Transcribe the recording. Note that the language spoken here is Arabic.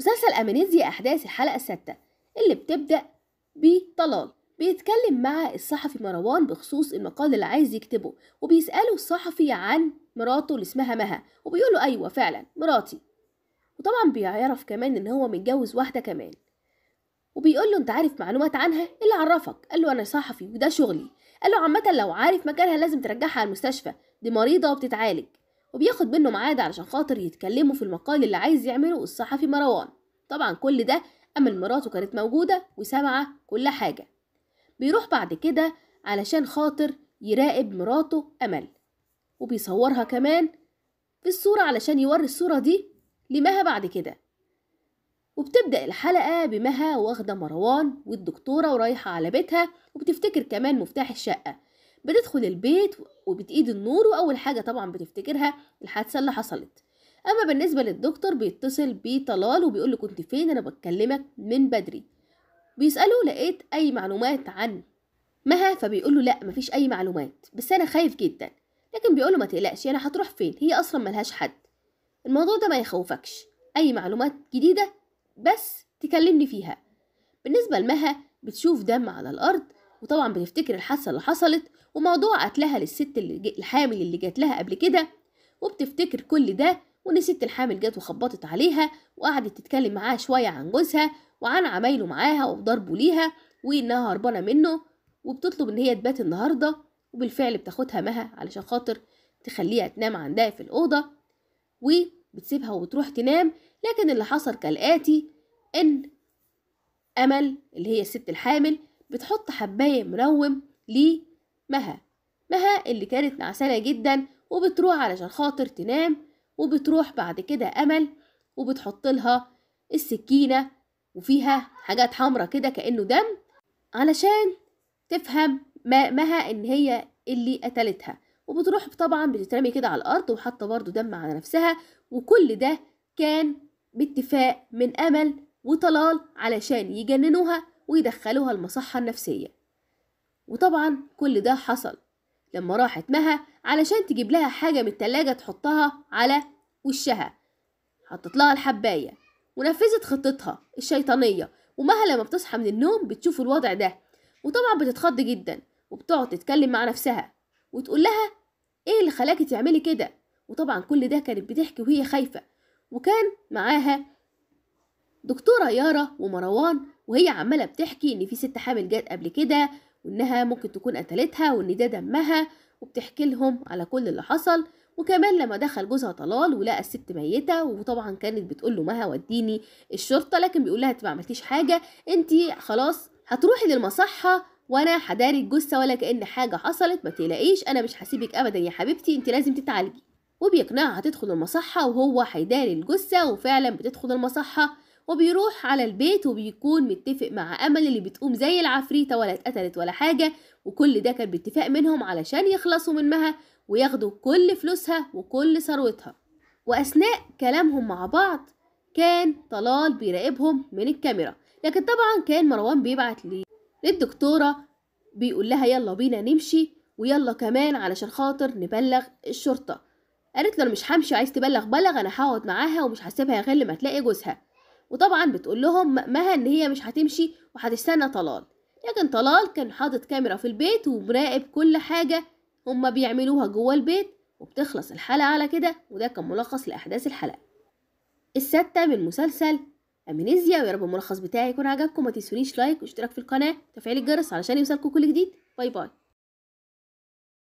مسلسل أمانيزيا أحداث الحلقة السادسة اللي بتبدأ بطلال بيتكلم مع الصحفي مروان بخصوص المقال اللي عايز يكتبه وبيسأله الصحفي عن مراته اللي اسمها مها وبيقول له أيوة فعلا مراتي. وطبعا بيعرف كمان إن هو متجوز واحدة كمان. وبيقول له أنت عارف معلومات عنها؟ اللي عرفك. قال له أنا صحفي وده شغلي. قال له عامة لو عارف مكانها لازم ترجعها على المستشفى. دي مريضة وبتتعالج. وبياخد منه ميعاد علشان خاطر يتكلموا في المقال اللي عايز يعمله الصحفي مروان. طبعا كل ده أمل مراته كانت موجودة وسامعة كل حاجة. بيروح بعد كده علشان خاطر يراقب مراته أمل. وبيصورها كمان في الصورة علشان يوري الصورة دي لمها بعد كده. وبتبدأ الحلقة بمها واخدة مروان والدكتورة ورايحة على بيتها. وبتفتكر كمان مفتاح الشقة. بتدخل البيت وبتقيد النور وأول حاجة طبعا بتفتكرها الحادثة اللي حصلت. أما بالنسبة للدكتور بيتصل بطلال وبيقول له كنت فين؟ أنا بكلمك من بدري. بيسأله لقيت أي معلومات عن مها؟ فبيقول له لا مفيش أي معلومات. بس أنا خايف جدا. لكن بيقول له ما تقلقش أنا هتروح فين؟ هي أصلا ملهاش حد. الموضوع ده ما يخوفكش. أي معلومات جديدة بس تكلمني فيها. بالنسبة لمها بتشوف دم على الأرض وطبعا بتفتكر الحادثة اللي حصلت وموضوع قتلها للست اللي. الحامل اللي جات لها قبل كده وبتفتكر كل ده وإن الست الحامل جت وخبطت عليها وقعدت تتكلم معاها شوية عن جوزها وعن عمايله معاها وضربه ليها وانها هربانة منه وبتطلب إن هي تبات النهاردة وبالفعل بتاخدها مها علشان خاطر تخليها تنام عندها في الأوضة وبتسيبها وبتروح تنام لكن اللي حصل كالآتي إن أمل اللي هي الست الحامل بتحط حباية منوم لمها. مها اللي كانت نعسانة جدا وبتروح علشان خاطر تنام وبتروح بعد كده أمل وبتحط لها السكينة وفيها حاجات حمرة كده كأنه دم علشان تفهم ما مها إن هي اللي قتلتها. وبتروح طبعا بتترمي كده على الأرض وحاطة برضو دم على نفسها وكل ده كان باتفاق من أمل وطلال علشان يجننوها ويدخلوها المصحة النفسية. وطبعا كل ده حصل لما راحت مها علشان تجيب لها حاجة من التلاجة تحطها على وشها. حطت لها الحباية ونفذت خطتها الشيطانية. ومها لما بتصحى من النوم بتشوف الوضع ده. وطبعا بتتخض جدا وبتقعد تتكلم مع نفسها وتقول لها إيه اللي خلاكي تعملي كده؟ وطبعا كل ده كانت بتحكي وهي خايفة. وكان معاها دكتورة يارا ومروان وهي عمالة بتحكي إن في ست حامل جات قبل كده وإنها ممكن تكون قتلتها وإن ده دمها وبتحكي لهم على كل اللي حصل. وكمان لما دخل جوزها طلال ولقى الست ميتة وطبعا كانت بتقول له مها وديني الشرطة لكن بيقول لها انت ما عملتيش حاجة انت خلاص هتروحي للمصحة وأنا هداري الجثة ولا كأن حاجة حصلت ما تقلقيش أنا مش هسيبك ابدا يا حبيبتي انت لازم تتعالجي. وبيقنعها تدخل المصحة وهو هيداري الجثة وفعلا بتدخل المصحة. وبيروح على البيت وبيكون متفق مع أمل اللي بتقوم زي العفريتة ولا اتقتلت ولا حاجة وكل ده كان باتفاق منهم علشان يخلصوا من مها وياخدوا كل فلوسها وكل ثروتها. وأثناء كلامهم مع بعض كان طلال بيراقبهم من الكاميرا لكن طبعا كان مروان بيبعت لي للدكتورة بيقول لها يلا بينا نمشي ويلا كمان علشان خاطر نبلغ الشرطة. قالت له أنا مش همشي عايز تبلغ بلغ أنا هقعد معاها ومش هسيبها غير لما تلاقي جوزها. وطبعا بتقول لهم مها إن هي مش هتمشي وهتستنى طلال. لكن طلال كان حاطط كاميرا في البيت ومراقب كل حاجة هما بيعملوها جوه البيت وبتخلص الحلقة على كده وده كان ملخص لأحداث الحلقة. الستة من مسلسل أمينيزيا ويا رب الملخص بتاعي يكون عجبكم ما تنسونيش لايك واشتراك في القناة وتفعيل الجرس علشان يوصلكم كل جديد. باي باي.